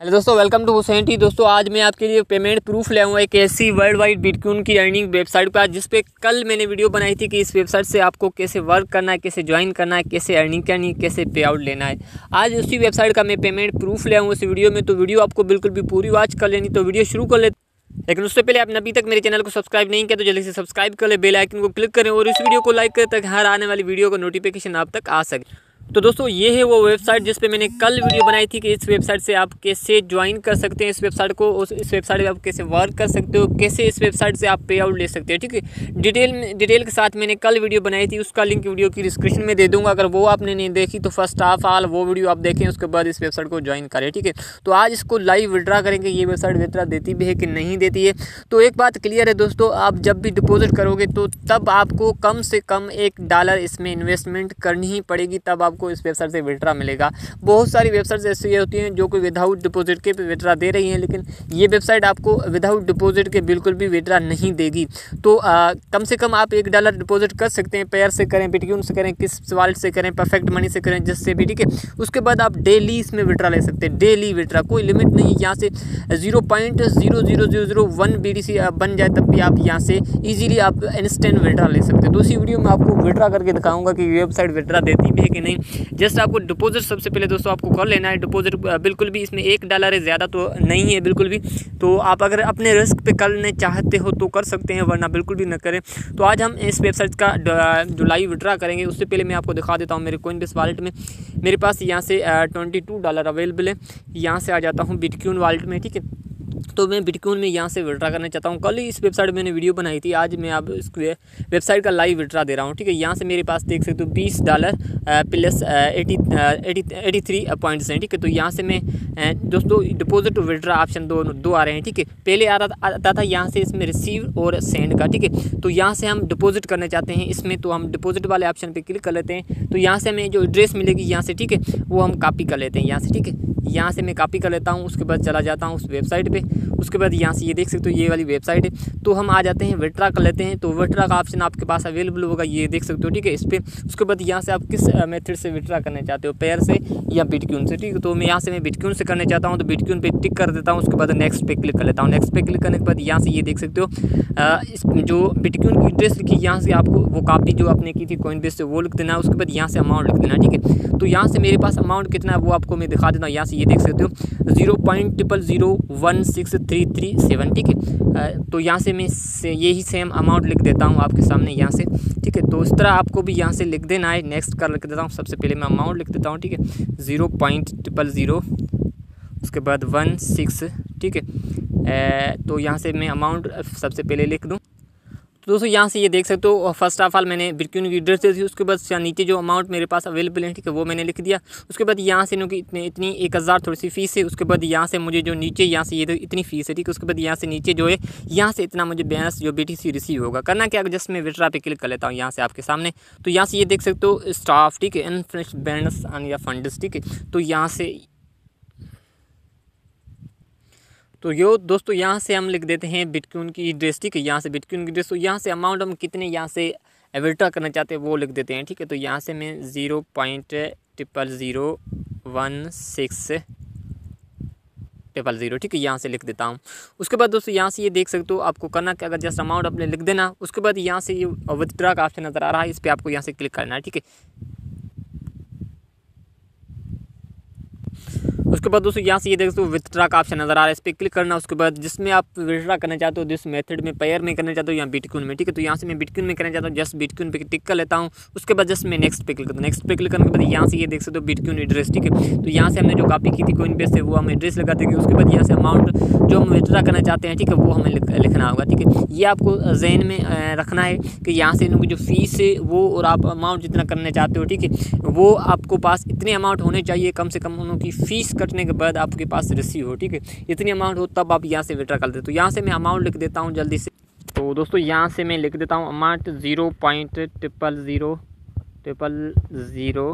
Hello दोस्तों welcome to Hussain T दोस्तों, आज मैं आपके लिए पेमेंट प्रूफ ले आऊँ एक ऐसी वर्ल्ड वाइड बिटकून की अर्निंग वेबसाइट पर, जिस पे कल मैंने वीडियो बनाई थी कि इस वेबसाइट से आपको कैसे वर्क करना है, कैसे ज्वाइन करना है, कैसे अर्निंग करनी है, कैसे पे आउट लेना है। आज उसी वेबसाइट का मैं पेमेंट प्रूफ ले आऊँ उस वीडियो में तो वीडियो आपको बिल्कुल भी पूरी वॉच कर लेनी तो वीडियो शुरू कर ले लेकिन उससे पहले आपने अभी तक मेरे चैनल को सब्सक्राइब नहीं किया तो जल्दी से सब्सक्राइब कर ले बेल आइकन को क्लिक करें और इस वीडियो को लाइक करें, ताकि हर आने वाली वीडियो का नोटिफिकेशन आप तक आ सके। तो दोस्तों, ये है वो वेबसाइट जिस पे मैंने कल वीडियो बनाई थी कि इस वेबसाइट से आप कैसे ज्वाइन कर सकते हैं, इस वेबसाइट को, उस, इस वेबसाइट पे आप कैसे वर्क कर सकते हो, कैसे इस वेबसाइट से आप पे आउट ले सकते हैं, ठीक है? डिटेल डिटेल के साथ मैंने कल वीडियो बनाई थी, उसका लिंक वीडियो की डिस्क्रिप्शन में दे दूँगा। अगर वो आपने नहीं देखी तो फ़र्स्ट ऑफ़ ऑल वो वीडियो आप देखें, उसके बाद इस वेबसाइट को ज्वाइन करें, ठीक है? तो आज इसको लाइव विड्रा करेंगे, ये वेबसाइट विड्रा देती भी है कि नहीं देती है? तो एक बात क्लियर है दोस्तों, आप जब भी डिपोजिट करोगे तो तब आपको कम से कम एक डॉलर इसमें इन्वेस्टमेंट करनी ही पड़ेगी, तब आपको इस वेबसाइट से विड्रा मिलेगा। बहुत सारी वेबसाइट्स ऐसी होती हैं जो कि विदाउट डिपॉजिट के विड्रा दे रही हैं लेकिन ये वेबसाइट आपको विदाउट डिपॉजिट के बिल्कुल भी विड्रा नहीं देगी। तो आ, कम से कम आप एक डॉलर डिपॉजिट कर सकते हैं पेयर से करें बिटक्यून से करें किस वालेट से करें परफेक्ट मनी से करें जिससे भी ठीक है? उसके बाद आप डेली इसमें विड्रा ले सकते हैं। डेली विड्रा कोई लिमिट नहीं यहाँ से zero point zero zero zero zero one B D C बन जाए तब भी आप यहाँ से ईजिली आप इंस्टेंट विड्रा ले सकते हैं। तो उसी वीडियो में आपको विड्रा करके दिखाऊँगा कि वेबसाइट विड्रा देती भी है कि नहीं। जस्ट आपको डिपॉजिट सबसे पहले दोस्तों आपको कर लेना है। डिपॉजिट बिल्कुल भी इसमें एक डॉलर है, ज़्यादा तो नहीं है बिल्कुल भी। तो आप अगर अपने रिस्क पे करने चाहते हो तो कर सकते हैं, वरना बिल्कुल भी न करें। तो आज हम इस वेबसाइट का जो लाइव विड्रा करेंगे, उससे पहले मैं आपको दिखा देता हूँ मेरे कोइन बेस वॉलेट में। मेरे पास यहाँ से ट्वेंटी डॉलर अवेलेबल है। यहाँ से आ जाता हूँ बिटक्यून वॉलेट में, ठीक है? तो मैं बिटकॉइन में यहाँ से विड्रा करना चाहता हूँ। कल ही इस वेबसाइट मैंने वीडियो बनाई थी। आज मैं आप इस वेबसाइट का लाइव विड्रा दे रहा हूँ, ठीक है? यहाँ से मेरे पास देख सकते हो, बीस dollar plus eighty eighty eighty three points हैं ठीक है? तो यहाँ से मैं दोस्तों डिपॉजिट विड्रा ऑप्शन दो दो आ रहे हैं, ठीक है? पहले आ रहा आता था यहाँ से इसमें रिसीव और सेंड का, ठीक है? तो यहाँ से हम डिपॉजिट करना चाहते हैं। इसमें तो हम डिपॉजिट वाले ऑप्शन पर क्लिक कर लेते हैं। तो यहाँ से हमें जो एड्रेस मिलेगी यहाँ से, ठीक है? वो हम कापी कर लेते हैं यहाँ से, ठीक है? यहाँ से मैं कापी कर लेता हूँ, उसके बाद चला जाता हूँ उस वेबसाइट पे। उसके बाद यहाँ से ये देख सकते हो, ये वाली वेबसाइट है। तो हम आ जाते हैं विड्रा कर लेते हैं। तो विड्रा का ऑप्शन आपके पास अवेलेबल होगा, ये देख सकते हो, ठीक है, इस पर उसके बाद यहाँ से आप किस मेथड से विड्रा करना चाहते हो पेयर से या बिटक्यून से, ठीक है? तो मैं यहाँ से मैं बिटक्यून से करना चाहता हूँ तो बिटक्यून पर टिक कर देता हूँ, उसके बाद नेक्स्ट पे क्लिक कर लेता हूँ। नेक्स्ट पे क्लिक करने के बाद यहाँ से ये देख सकते हो जो बिटक्यून की एड्रेस लिखी, यहाँ से आपको वो कापी जो आपने की थी कॉइन बेस से, वो लिख देना है। उसके बाद यहाँ से अमाउंट लिख देना ठीक है? तो यहाँ से मेरे पास अमाउंट कितना है, वो आपको मैं दिखा देता हूँ। यहाँ से ये देख सकते हो zero point triple zero one six three three seven ठीक है? तो यहाँ से मैं यही सेम अमाउंट लिख देता हूँ आपके सामने यहाँ से, ठीक है? तो इस तरह आपको भी यहाँ से लिख देना है। नेक्स्ट कर लिख देता हूँ, सबसे पहले मैं अमाउंट लिख देता हूँ, ठीक है? ज़ीरो पॉइंट ट्रिपल ज़ीरो उसके बाद वन सिक्स ठीक है? तो यहाँ से मैं अमाउंट सबसे पहले लिख दूँ। दोस्तों, यहाँ से ये देख सकते हो फ़र्स्ट ऑफ़ ऑल मैंने बिरक्यून की एड्रेस दी उसके बाद नीचे जो अमाउंट मेरे पास अवेलेबल है ठीक है वो मैंने लिख दिया। उसके बाद यहाँ से इनकी इतनी इतनी एक हज़ार थोड़ी सी फ़ीस है उसके बाद यहाँ से मुझे जो नीचे, यहाँ से ये तो इतनी फ़ीस है, ठीक है? उसके बाद यहाँ से नीचे जो है, यहाँ से इतना मुझे बैलेंस जो बी रिसीव होगा। करना क्या जस्ट मैं विड्रा पे क्लिक कर लेता हूँ यहाँ से आपके सामने तो यहाँ से ये देख सकते हो स्टाफ ठीक है? इनफिनिश बैलेंस या फंडस ठीक है? तो यहाँ से तो यो दोस्तों, यहाँ से हम लिख देते हैं बिटक्यून की ड्रेस ठीक है? यहाँ से बिटक्यून की ड्रेस तो यहाँ से अमाउंट हम कितने यहाँ से विड्रा करना चाहते हैं वो लिख देते हैं, ठीक है? तो यहाँ से मैं zero point triple zero one six triple zero ठीक है? यहाँ से लिख देता हूँ। उसके बाद दोस्तों, यहाँ से ये देख सकते हो आपको करना कि अगर जस्ट अमाउंट अपने लिख देना, उसके बाद यहाँ से ये विदड्रा का ऑप्शन नज़र आ रहा है, इस पर आपको यहाँ से क्लिक करना है, ठीक है? उसके बाद दोस्तों यहाँ से ये देख सकते हो विथड्रा का ऑप्शन नज़र आ रहा है। इस पर क्लिक करना उसके बाद जिसमें आप विथड्रा करना चाहते हो, जिस मेथड में पेयर में करना चाहते हो या बिटकून में, ठीक है? तो यहाँ से मैं बिटकून में करना चाहता हूँ जस्ट बिटकून पे टिक कर लेता हूँ। उसके बाद जस्ट मैं नेक्स्ट पे क्लिक करता हूँ। नेक्स्ट पे क्लिक करने के बाद यहाँ से ये देख सकते हो बिटकून एड्रेस ठीक है? तो यहाँ से हमने जो कॉपी की थी कोइन बेस से, वो हम एड्रेस लगा देंगे। उसके बाद यहाँ से अमाउंट जो हम विथड्रा करना चाहते हैं, ठीक है, वो हमें लिखना होगा, ठीक है? ये आपको जहन में रखना है कि यहाँ से इनकी जो फ़ीस है, वो और आप अमाउंट जितना करना चाहते हो, ठीक है? वो आपको पास इतने अमाउंट होने चाहिए, कम से कम उनकी फ़ीस कटने के बाद आपके पास रिसीव हो, ठीक है? इतनी अमाउंट हो, तब आप यहाँ से विड्रा कर देते तो यहाँ से मैं अमाउंट लिख देता हूँ जल्दी से। तो दोस्तों, यहाँ से मैं लिख देता हूँ amount zero point triple zero triple zero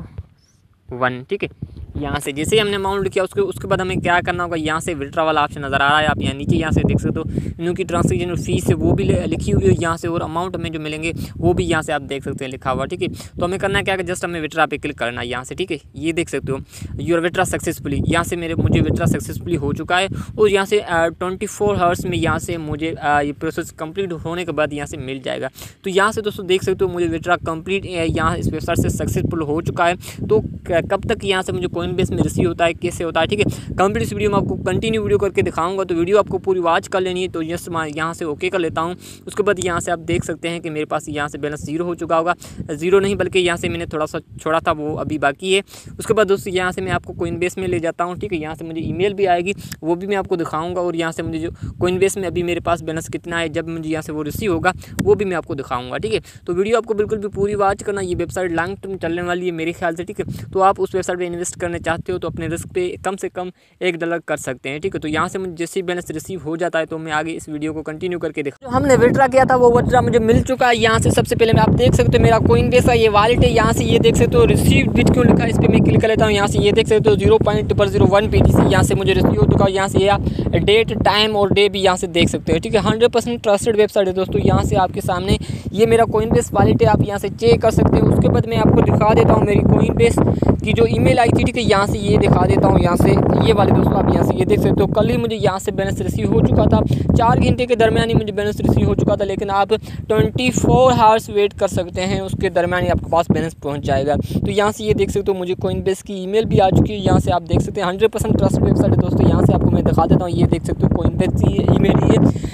one, ठीक है? यहाँ से जैसे ही हमने अमाउंट किया, उसके उसके बाद हमें क्या करना होगा? यहाँ से विड्रा वाला ऑप्शन नज़र आ रहा है, आप यहाँ नीचे, यहाँ से देख सकते हो। इनकी ट्रांसलेशन फ़ीस है वो भी लिखी हुई है, यहाँ से और अमाउंट हमें जो मिलेंगे, वो भी यहाँ से आप देख सकते हैं, लिखा हुआ, ठीक है? तो हमें करना क्या है जस्ट हमें विड्रा पे क्लिक करना है यहाँ से, ठीक है? ये देख सकते हो यूर विड्रा सक्सेसफुली यहाँ से मेरे, मुझे विड्रा सक्सेसफुली हो चुका है, और यहाँ से ट्वेंटी फोर हावर्स में यहाँ से मुझे ये प्रोसेस कंप्लीट होने के बाद यहाँ से मिल जाएगा। तो यहाँ से दोस्तों देख सकते हो, मुझे विड्रा कंप्लीट यहाँ इस वेबसाइट से सक्सेसफुल हो चुका है। तो कब तक यहाँ से मुझे कोइन बेस में रिसीव होता है, कैसे होता है, ठीक है? कंप्लीट इस वीडियो में आपको कंटिन्यू वीडियो करके दिखाऊँगा तो वीडियो आपको पूरी वॉच कर लेनी है तो जस्ट मैं यहाँ से ओके कर लेता हूँ। उसके बाद यहाँ से आप देख सकते हैं कि मेरे पास यहाँ से बैलेंस ज़ीरो हो चुका होगा। ज़ीरो नहीं, बल्कि यहाँ से मैंने थोड़ा सा छोड़ा था, वो अभी बाकी है। उसके बाद दोस्तों यहाँ से मैं आपको कोइन में ले जाता हूँ, ठीक है? यहाँ से मुझे ई भी आएगी, वो भी मैं आपको दिखाऊँगा, और यहाँ से मुझे जो कोइन में अभी मेरे पास बैलेंस कितना है, जब मुझे यहाँ से वो रिसीव होगा, वो भी मैं आपको दिखाऊँगा, ठीक है? तो वीडियो आपको बिल्कुल भी पूरी वॉच करना, ये वेबसाइट लॉन्ग टर्म चलने वाली है, मेरे ख्याल से, ठीक है? तो आप उस वेबसाइट पर इन्वेस्ट करना चाहते हो तो अपने रिस्क पे कम से कम एक डॉलर कर सकते हैं, ठीक है? तो यहाँ से मुझे जैसे बैलेंस रिसीव हो जाता है तो मैं आगे इस वीडियो को कंटिन्यू करके देख जो हमने विड्रा किया था वो विड्रा मुझे मिल चुका है यहाँ से। सबसे पहले मैं आप देख सकते हो मेरा कोइन बेस है, ये वॉलेट है, यहाँ से ये देख सकते हो रिसीव बिट क्यों लिखा है, इस पर मैं क्लिक कर लेता हूँ। यहाँ से ये देख सकते हो zero point triple zero one P यहाँ से मुझे रिसीव हो चुका है। यहाँ से डेट टाइम और डे भी यहाँ से देख सकते हो, ठीक है? हंड्रेड परसेंट ट्रस्टेड वेबसाइट है दोस्तों, यहाँ से आपके सामने ये मेरा कोइन बेस वॉलेट है, आप यहाँ से चेक कर सकते हो। उसके बाद मैं आपको दिखा देता हूँ मेरी कोइन बेस की जो ईमेल आई थी, ठीक है, यहाँ से ये दिखा देता हूँ, यहाँ से ये वाले दोस्तों आप यहाँ से ये देख सकते हो। कल ही मुझे यहाँ से बैलेंस रिसीव हो चुका था। चार घंटे के दरमियान ही मुझे बैलेंस रिसीव हो चुका था, लेकिन आप ट्वेंटी फोर हावर्स वेट कर सकते हैं, उसके दरमियान ही आपके पास बैलेंस पहुँच जाएगा। तो यहाँ से ये देख सकते हो, मुझे कोइन बेस की ई भी आ चुकी है, यहाँ से आप देख सकते हैं हंड्रेड परसेंट ट्रस्ट वेबसाइट है दोस्तों, यहाँ से आपको मैं दिखा देता हूँ, ये देख सकते हो कोइन बेस की ई मेल है।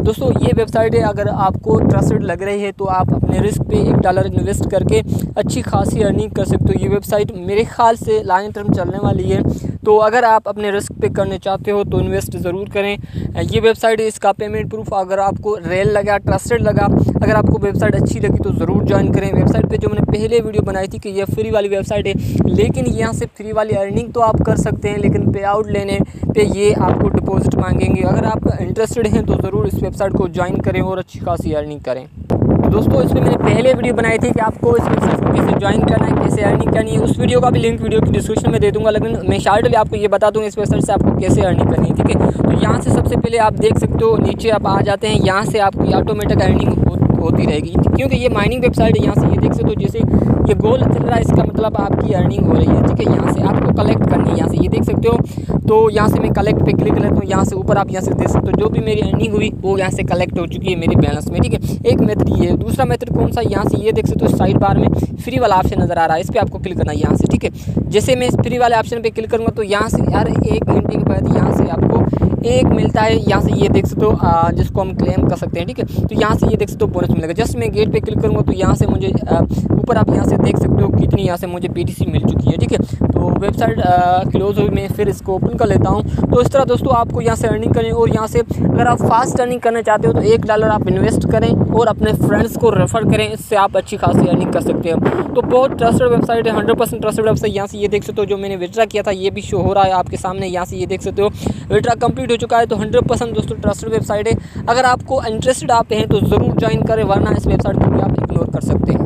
दोस्तों, ये वेबसाइट है। अगर आपको ट्रस्टेड लग रही है तो आप अपने रिस्क पे एक डॉलर इन्वेस्ट करके अच्छी खासी अर्निंग कर सकते हो। ये वेबसाइट मेरे ख्याल से लॉन्ग टर्म चलने वाली है। तो अगर आप अपने रिस्क पे करने चाहते हो तो इन्वेस्ट ज़रूर करें। ये वेबसाइट इसका पेमेंट प्रूफ अगर आपको रेल लगा ट्रस्टेड लगा, अगर आपको वेबसाइट अच्छी लगी तो ज़रूर ज्वाइन करें। वेबसाइट पे जो मैंने पहले वीडियो बनाई थी कि ये फ्री वाली वेबसाइट है, लेकिन यहाँ से फ्री वाली अर्निंग तो आप कर सकते हैं, लेकिन पे आउट लेने पे ये आपको डिपॉजिट मांगेंगे। अगर आप इंटरेस्टेड हैं तो ज़रूर इस वेबसाइट को ज्वाइन करें और अच्छी खासी अर्निंग करें। दोस्तों, इसमें मैंने पहले वीडियो बनाई थी कि आपको इसमें कैसे ज्वाइन करना है, कैसे अर्निंग करनी है, उस वीडियो का भी लिंक वीडियो की डिस्क्रिप्शन में दे दूँगा। लेकिन मैं शार्टली आपको ये बता दूँगा इस वेबसाइट से आपको कैसे अर्निंग करनी है, ठीक है? तो यहाँ से सबसे पहले आप देख सकते हो, नीचे आप आ जाते हैं, यहाँ से आपकी ऑटोमेटिक अर्निंग होती रहेगी क्योंकि ये माइनिंग वेबसाइट है यहाँ से ये देख सकते हो जैसे ये गोल चल रहा है इसका मतलब आपकी अर्निंग हो रही है ठीक है यहाँ से आपको कलेक्ट करनी है यहाँ से ये देख सकते हो तो यहाँ से मैं कलेक्ट पे क्लिक लेता हूँ यहाँ से ऊपर आप यहाँ से देख सकते हो जो भी मेरी अर्निंग हुई वो यहाँ से कलेक्ट हो चुकी है मेरे बैलेंस में ठीक है एक मेथड ये है दूसरा मेथड कौन सा यहाँ से ये देख सकते हो साइड बार में फ्री वाला ऑप्शन नज़र आ रहा है इस पर आपको क्लिक करना है यहाँ से ठीक है जैसे मैं इस फ्री वाले ऑप्शन पर क्लिक करूँगा तो यहाँ से यार एक घंटे के बाद यहाँ से आपको एक मिलता है यहाँ से ये देख सकते हो जिसको हम क्लेम कर सकते हैं ठीक है तो यहाँ से ये देख सकते हो बोनस मिलेगा जस्ट मैं गेट पे क्लिक करूँगा तो यहाँ से मुझे ऊपर आप यहाँ से देख सकते हो कितनी यहाँ से मुझे पीटीसी मिल चुकी है, ठीक है? तो वेबसाइट क्लोज हुई, मैं फिर इसको ओपन कर लेता हूँ। तो इस तरह दोस्तों आपको यहाँ से अर्निंग करें और यहाँ से अगर आप फास्ट अर्निंग करना चाहते हो तो एक डॉलर आप इन्वेस्ट करें और अपने फ्रेंड्स को रेफ़र करें, इससे आप अच्छी खासी अर्निंग कर सकते हो। तो बहुत ट्रस्टेड वेबसाइट है हंड्रेड परसेंट ट्रस्टेड वेबसाइट यहाँ से ये देख सकते हो जो मैंने विड्रा किया था, ये भी शो हो रहा है आपके सामने, यहाँ से ये देख सकते हो। विड्रा कंप्लीट हो चुका है तो हंड्रेड दोस्तों ट्रस्टेड वेबसाइट है। अगर आपको इंटरेस्टेड आप हैं तो ज़रूर ज्वाइन करें। वरना इस वेबसाइट को भी आप इग्नोर कर सकते हैं।